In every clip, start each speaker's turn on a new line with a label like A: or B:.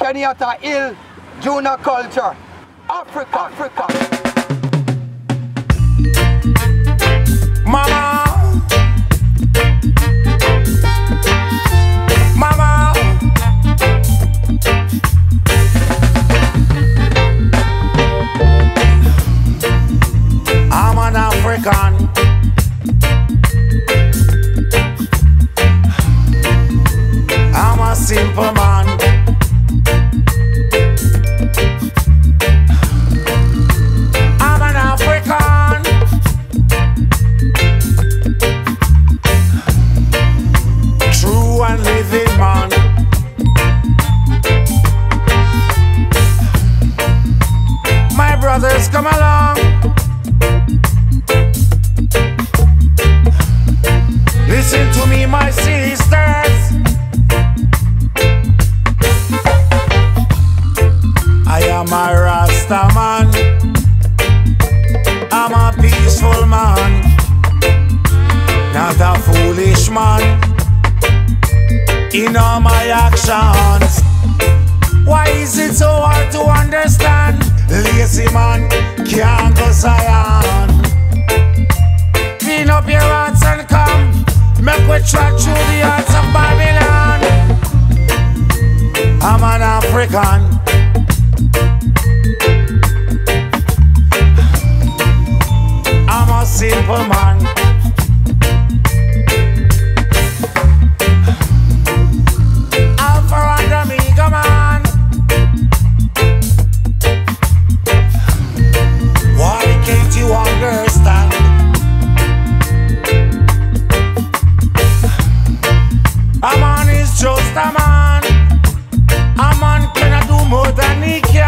A: Kenyatta Hill, Junior culture. Africa, Africa.
B: And living man. My brothers, come along. Listen to me, my sisters. I am a Rasta man. I'm a peaceful man, not a foolish man. In all my actions, why is it so hard to understand? Lazy man can't go Zion. Clean up your hearts and come, make we track through the hearts of Babylon. I'm an African. I'm a simple man. Just a man. A man cannot do more than he can.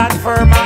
B: and firm